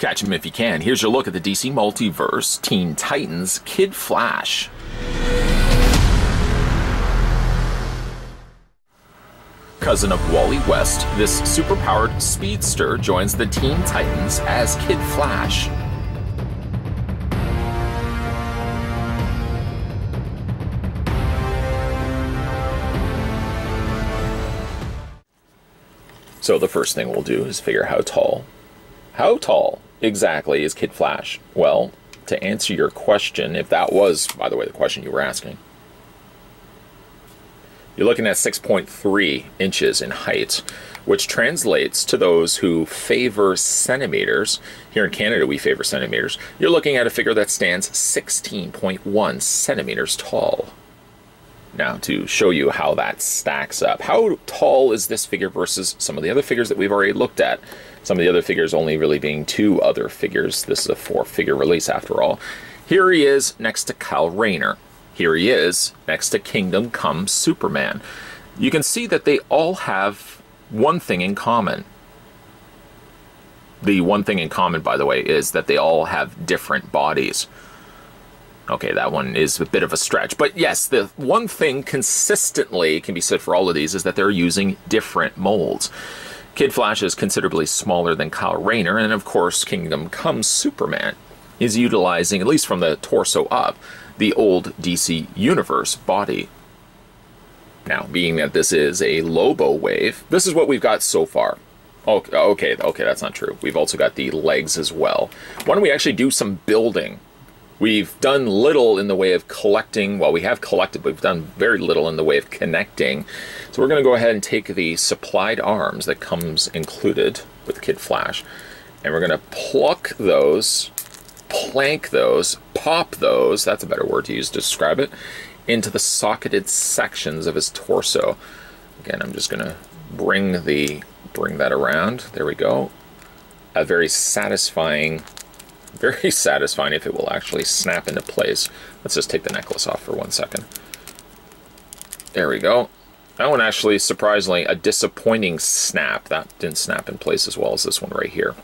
Catch him if you can. Here's your look at the DC Multiverse Teen Titans Kid Flash. Cousin of Wally West, this superpowered speedster joins the Teen Titans as Kid Flash. So the first thing we'll do is figure how tall. How tall exactly is Kid Flash? Well, to answer your question, if that was, by the way, the question you were asking, you're looking at 6.3 inches in height, which translates to those who favor centimeters. Here in Canada, we favor centimeters. You're looking at a figure that stands 16.1 centimeters tall. Now, to show you how that stacks up, how tall is this figure versus some of the other figures that we've already looked at? Some of the other figures only really being two other figures. This is a four figure release after all. Here he is next to Kyle Rayner. Here he is next to Kingdom Come Superman. You can see that they all have one thing in common. The one thing in common, by the way, is that they all have different bodies. Okay, that one is a bit of a stretch. But yes, the one thing consistently can be said for all of these is that they're using different molds. Kid Flash is considerably smaller than Kyle Rayner, and of course, Kingdom Come Superman is utilizing, at least from the torso up, the old DC Universe body. Now, being that this is a Lobo wave, this is what we've got so far. Okay, okay, okay, that's not true. We've also got the legs as well. Why don't we actually do some building We've done little in the way of collecting. Well, we have collected, but we've done very little in the way of connecting. So we're going to go ahead and take the supplied arms that comes included with Kid Flash, and we're going to pluck those, plank those, pop those, that's a better word to use to describe it, into the socketed sections of his torso. Again, I'm just going to bring the bring that around. There we go. A very satisfying very satisfying if it will actually snap into place. Let's just take the necklace off for one second. There we go. That one actually, surprisingly, a disappointing snap. That didn't snap in place as well as this one right here.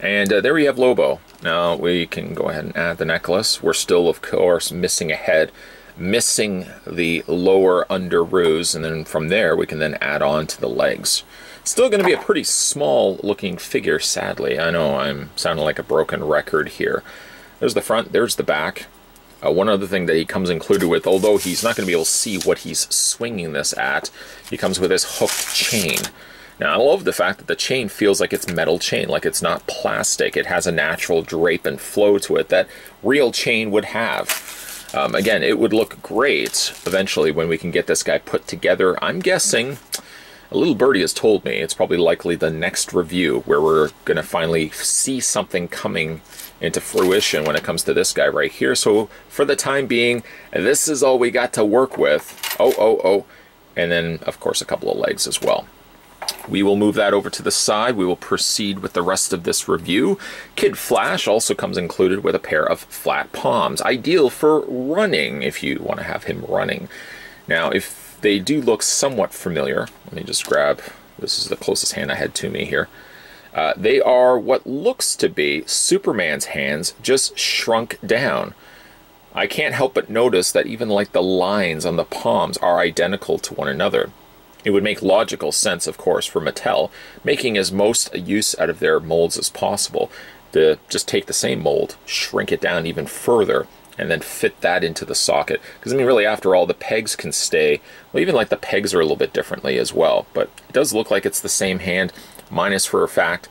And uh, there we have Lobo. Now we can go ahead and add the necklace. We're still, of course, missing a head, missing the lower underoos, and then from there we can then add on to the legs. Still going to be a pretty small looking figure, sadly. I know I'm sounding like a broken record here. There's the front, there's the back. Uh, one other thing that he comes included with, although he's not going to be able to see what he's swinging this at, he comes with this hooked chain. Now, I love the fact that the chain feels like it's metal chain, like it's not plastic. It has a natural drape and flow to it that real chain would have. Um, again, it would look great eventually when we can get this guy put together. I'm guessing a little birdie has told me it's probably likely the next review where we're going to finally see something coming into fruition when it comes to this guy right here. So for the time being, this is all we got to work with. Oh, oh, oh. And then, of course, a couple of legs as well. We will move that over to the side. We will proceed with the rest of this review. Kid Flash also comes included with a pair of flat palms, ideal for running if you want to have him running. Now, if they do look somewhat familiar. Let me just grab, this is the closest hand I had to me here. Uh, they are what looks to be Superman's hands, just shrunk down. I can't help but notice that even like the lines on the palms are identical to one another. It would make logical sense, of course, for Mattel, making as most use out of their molds as possible, to just take the same mold, shrink it down even further, and then fit that into the socket. Because I mean, really, after all, the pegs can stay. Well, even like the pegs are a little bit differently as well. But it does look like it's the same hand, minus for a fact,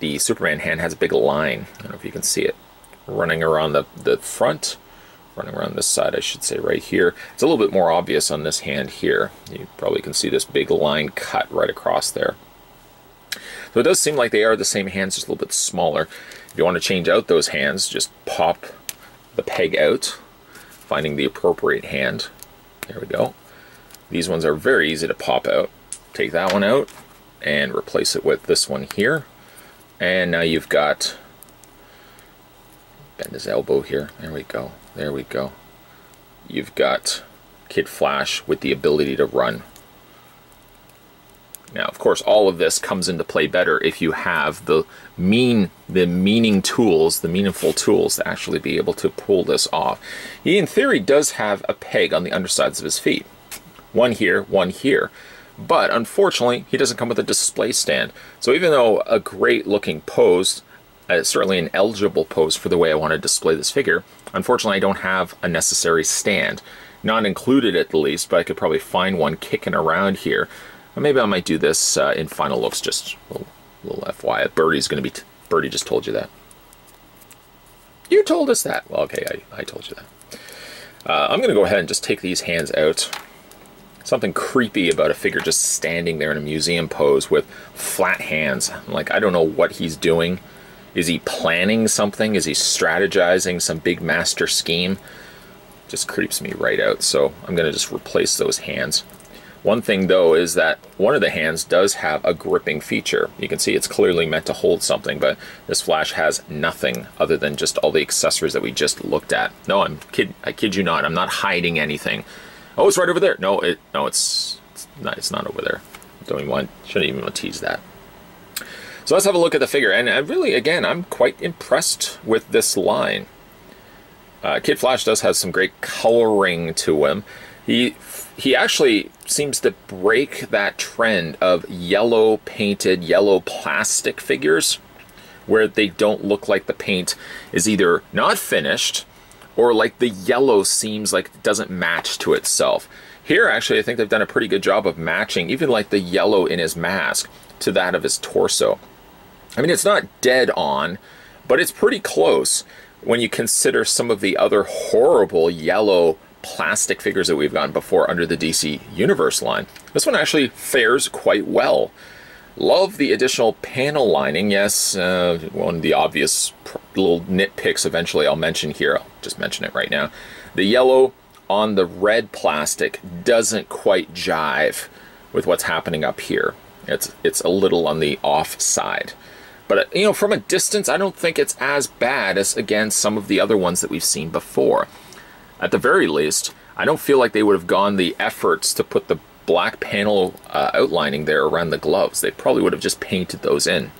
the Superman hand has a big line. I don't know if you can see it running around the, the front, running around this side, I should say, right here. It's a little bit more obvious on this hand here. You probably can see this big line cut right across there. So it does seem like they are the same hands, just a little bit smaller. If you want to change out those hands, just pop the peg out, finding the appropriate hand. There we go. These ones are very easy to pop out. Take that one out and replace it with this one here. And now you've got, bend his elbow here. There we go. There we go. You've got Kid Flash with the ability to run. Now, of course, all of this comes into play better if you have the mean, the meaning tools, the meaningful tools to actually be able to pull this off. He, in theory, does have a peg on the undersides of his feet. One here, one here. But unfortunately, he doesn't come with a display stand. So even though a great looking pose, uh, certainly an eligible pose for the way I want to display this figure, unfortunately I don't have a necessary stand. Not included at the least, but I could probably find one kicking around here. Or maybe I might do this uh, in final looks, just a little, little FYI. Birdie's going to be, Birdie just told you that. You told us that. Well, okay, I, I told you that. Uh, I'm going to go ahead and just take these hands out. Something creepy about a figure just standing there in a museum pose with flat hands. Like, I don't know what he's doing. Is he planning something? Is he strategizing some big master scheme? Just creeps me right out, so I'm going to just replace those hands. One thing though is that one of the hands does have a gripping feature. You can see it's clearly meant to hold something, but this flash has nothing other than just all the accessories that we just looked at. No, I'm kid I kid you not. I'm not hiding anything. Oh, it's right over there. No, it no, it's it's not it's not over there. Don't even want shouldn't even want to tease that. So let's have a look at the figure, and uh, really, again, I'm quite impressed with this line. Uh, Kid Flash does have some great coloring to him. He he actually seems to break that trend of yellow painted, yellow plastic figures where they don't look like the paint is either not finished or like the yellow seems like it doesn't match to itself. Here, actually, I think they've done a pretty good job of matching even like the yellow in his mask to that of his torso. I mean, it's not dead on, but it's pretty close when you consider some of the other horrible yellow plastic figures that we've gotten before under the DC Universe line. This one actually fares quite well. Love the additional panel lining. Yes, uh, one of the obvious little nitpicks eventually I'll mention here. I'll just mention it right now. The yellow on the red plastic doesn't quite jive with what's happening up here. It's, it's a little on the off side. But, you know, from a distance, I don't think it's as bad as, again, some of the other ones that we've seen before. At the very least, I don't feel like they would have gone the efforts to put the black panel uh, outlining there around the gloves. They probably would have just painted those in.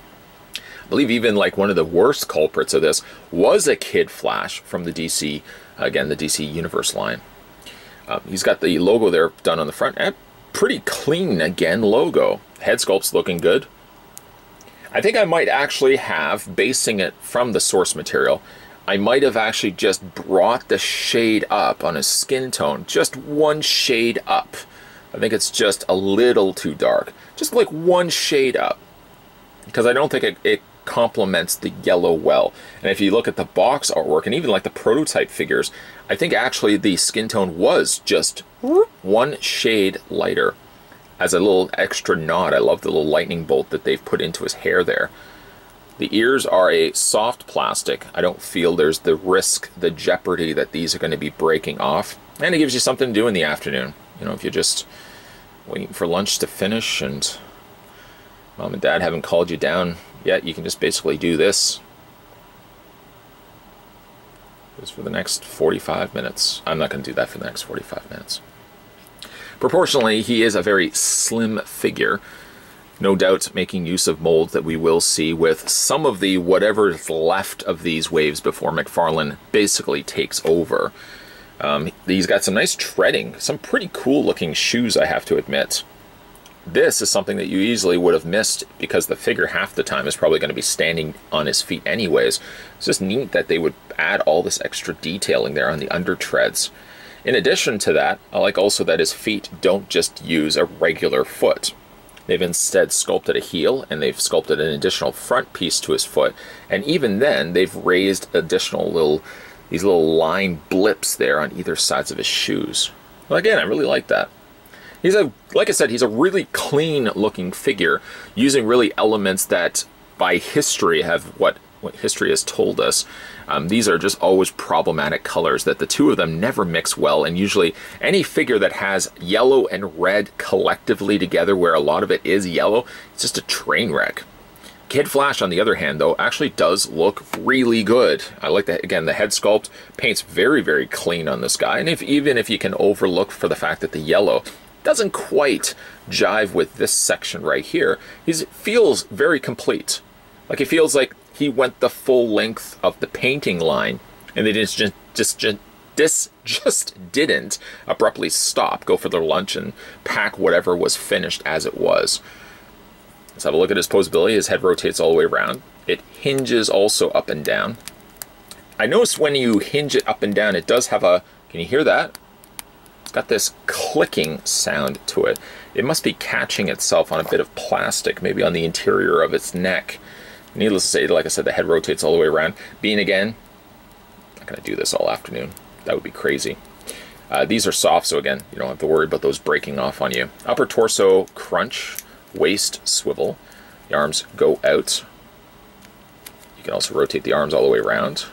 I believe even like one of the worst culprits of this was a Kid Flash from the DC, again, the DC Universe line. Um, he's got the logo there done on the front. And pretty clean, again, logo. Head sculpt's looking good. I think I might actually have, basing it from the source material, I might have actually just brought the shade up on his skin tone, just one shade up. I think it's just a little too dark. Just like one shade up. Because I don't think it, it complements the yellow well. And if you look at the box artwork and even like the prototype figures, I think actually the skin tone was just one shade lighter. As a little extra nod, I love the little lightning bolt that they've put into his hair there. The ears are a soft plastic. I don't feel there's the risk, the jeopardy that these are going to be breaking off. And it gives you something to do in the afternoon. You know, if you're just waiting for lunch to finish and mom and dad haven't called you down yet, you can just basically do this. Just for the next 45 minutes. I'm not going to do that for the next 45 minutes. Proportionally, he is a very slim figure no doubt making use of molds that we will see with some of the whatever's left of these waves before McFarlane basically takes over. Um, he's got some nice treading, some pretty cool looking shoes, I have to admit. This is something that you easily would have missed because the figure half the time is probably going to be standing on his feet anyways. It's just neat that they would add all this extra detailing there on the under treads. In addition to that, I like also that his feet don't just use a regular foot. They've instead sculpted a heel and they've sculpted an additional front piece to his foot. And even then, they've raised additional little, these little line blips there on either sides of his shoes. Well, again, I really like that. He's a, like I said, he's a really clean looking figure using really elements that by history have what, what history has told us um, these are just always problematic colors that the two of them never mix well, and usually any figure that has yellow and red collectively together, where a lot of it is yellow, it's just a train wreck. Kid Flash, on the other hand, though, actually does look really good. I like that, again, the head sculpt paints very, very clean on this guy. And if even if you can overlook for the fact that the yellow doesn't quite jive with this section right here. He feels very complete. Like it feels like he went the full length of the painting line, and they just just just, this just didn't abruptly stop, go for their lunch, and pack whatever was finished as it was. Let's have a look at his posability. His head rotates all the way around. It hinges also up and down. I noticed when you hinge it up and down, it does have a, can you hear that? It's got this clicking sound to it. It must be catching itself on a bit of plastic, maybe on the interior of its neck. Needless to say, like I said, the head rotates all the way around. Being again, not going to do this all afternoon. That would be crazy. Uh, these are soft, so again, you don't have to worry about those breaking off on you. Upper torso crunch, waist swivel. The arms go out. You can also rotate the arms all the way around.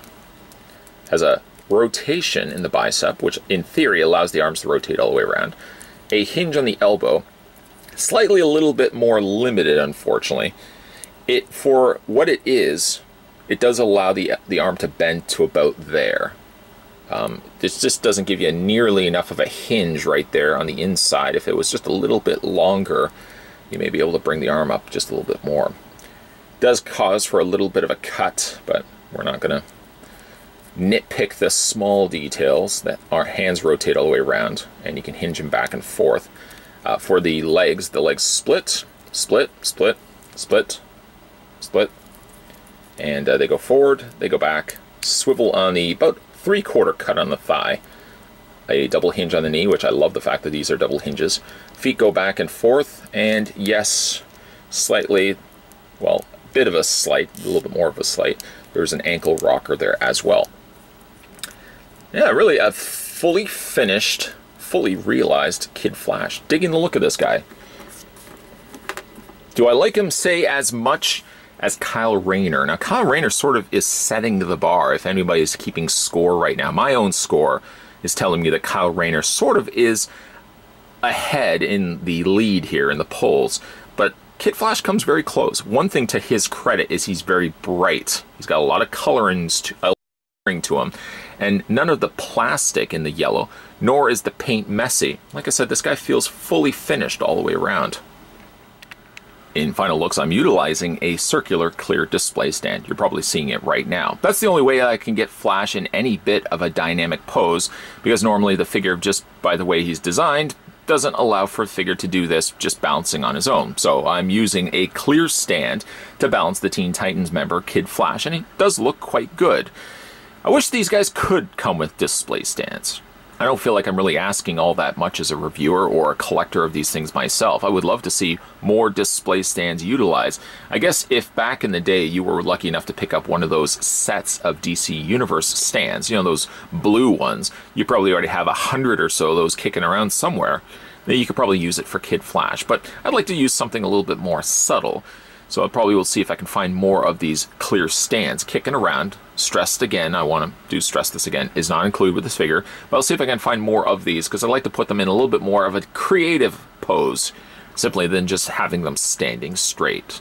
Has a rotation in the bicep, which in theory allows the arms to rotate all the way around. A hinge on the elbow, slightly a little bit more limited, unfortunately. It for what it is, it does allow the the arm to bend to about there. Um, this just doesn't give you nearly enough of a hinge right there on the inside. If it was just a little bit longer, you may be able to bring the arm up just a little bit more. Does cause for a little bit of a cut, but we're not going to nitpick the small details that our hands rotate all the way around and you can hinge them back and forth. Uh, for the legs, the legs split, split, split, split, split, and uh, they go forward, they go back, swivel on the about three quarter cut on the thigh, a double hinge on the knee, which I love the fact that these are double hinges. Feet go back and forth, and yes, slightly, well, a bit of a slight, a little bit more of a slight. There's an ankle rocker there as well. Yeah, really a fully finished, fully realized Kid Flash. Digging the look of this guy. Do I like him, say, as much as Kyle Rayner. Now, Kyle Rayner sort of is setting the bar if anybody's keeping score right now. My own score is telling me that Kyle Rayner sort of is ahead in the lead here in the polls, but Kid Flash comes very close. One thing to his credit is he's very bright. He's got a lot of colorings to, uh, to him, and none of the plastic in the yellow, nor is the paint messy. Like I said, this guy feels fully finished all the way around. In Final Looks, I'm utilizing a circular clear display stand. You're probably seeing it right now. That's the only way I can get Flash in any bit of a dynamic pose, because normally the figure, just by the way he's designed, doesn't allow for a figure to do this just bouncing on his own. So I'm using a clear stand to balance the Teen Titans member, Kid Flash, and he does look quite good. I wish these guys could come with display stands. I don't feel like I'm really asking all that much as a reviewer or a collector of these things myself. I would love to see more display stands utilized. I guess if back in the day you were lucky enough to pick up one of those sets of DC Universe stands, you know, those blue ones, you probably already have a hundred or so of those kicking around somewhere. You could probably use it for Kid Flash, but I'd like to use something a little bit more subtle. So I probably will see if I can find more of these clear stands kicking around. Stressed again, I want to do stress this again, is not included with this figure. But I'll see if I can find more of these because I'd like to put them in a little bit more of a creative pose simply than just having them standing straight.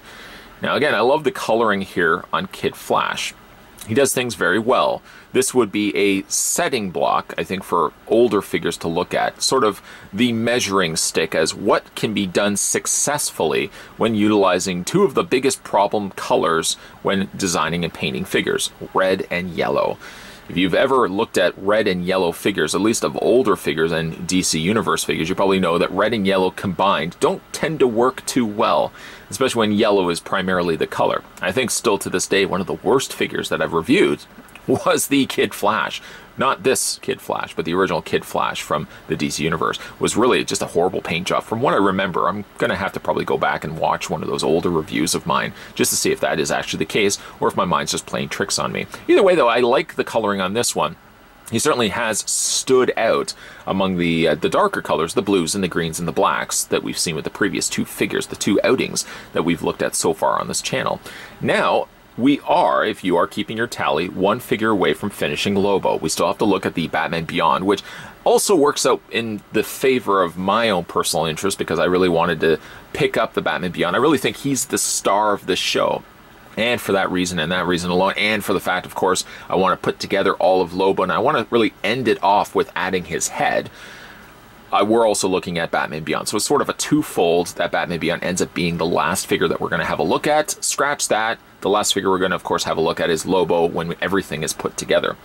Now again, I love the coloring here on Kid Flash. He does things very well. This would be a setting block, I think, for older figures to look at, sort of the measuring stick as what can be done successfully when utilizing two of the biggest problem colors when designing and painting figures, red and yellow. If you've ever looked at red and yellow figures, at least of older figures and DC Universe figures, you probably know that red and yellow combined don't tend to work too well, especially when yellow is primarily the color. I think still to this day, one of the worst figures that I've reviewed was the Kid Flash. Not this Kid Flash, but the original Kid Flash from the DC Universe was really just a horrible paint job. From what I remember, I'm going to have to probably go back and watch one of those older reviews of mine just to see if that is actually the case or if my mind's just playing tricks on me. Either way, though, I like the coloring on this one he certainly has stood out among the uh, the darker colors, the blues and the greens and the blacks that we've seen with the previous two figures, the two outings that we've looked at so far on this channel. Now, we are, if you are keeping your tally, one figure away from finishing Lobo. We still have to look at the Batman Beyond, which also works out in the favor of my own personal interest because I really wanted to pick up the Batman Beyond. I really think he's the star of this show. And for that reason and that reason alone, and for the fact, of course, I want to put together all of Lobo and I want to really end it off with adding his head. uh, we're also looking at Batman Beyond. So it's sort of a twofold that Batman Beyond ends up being the last figure that we're going to have a look at. Scratch that. The last figure we're going to, of course, have a look at is Lobo when everything is put together.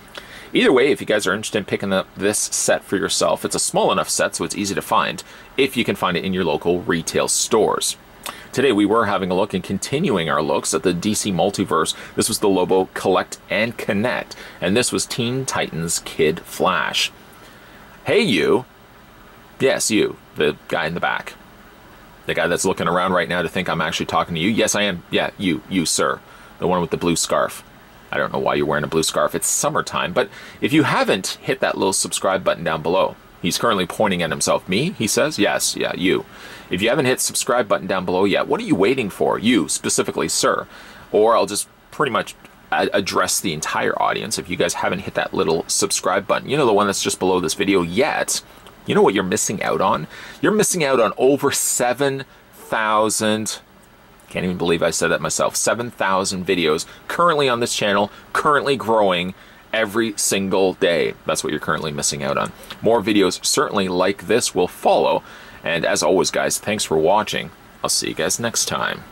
Either way, if you guys are interested in picking up this set for yourself, it's a small enough set so it's easy to find if you can find it in your local retail stores. Today we were having a look and continuing our looks at the DC Multiverse. This was the Lobo Collect and Connect, and this was Teen Titans Kid Flash. Hey you! Yes, you, the guy in the back. The guy that's looking around right now to think I'm actually talking to you. Yes, I am. Yeah, you, you, sir. The one with the blue scarf. I don't know why you're wearing a blue scarf. It's summertime. But if you haven't, hit that little subscribe button down below. He's currently pointing at himself. Me, he says? Yes, yeah, you. If you haven't hit subscribe button down below yet, what are you waiting for? You, specifically, sir. Or I'll just pretty much address the entire audience. If you guys haven't hit that little subscribe button, you know the one that's just below this video yet, you know what you're missing out on? You're missing out on over 7,000 can't even believe I said that myself. 7,000 videos currently on this channel, currently growing every single day. That's what you're currently missing out on. More videos certainly like this will follow. And as always, guys, thanks for watching. I'll see you guys next time.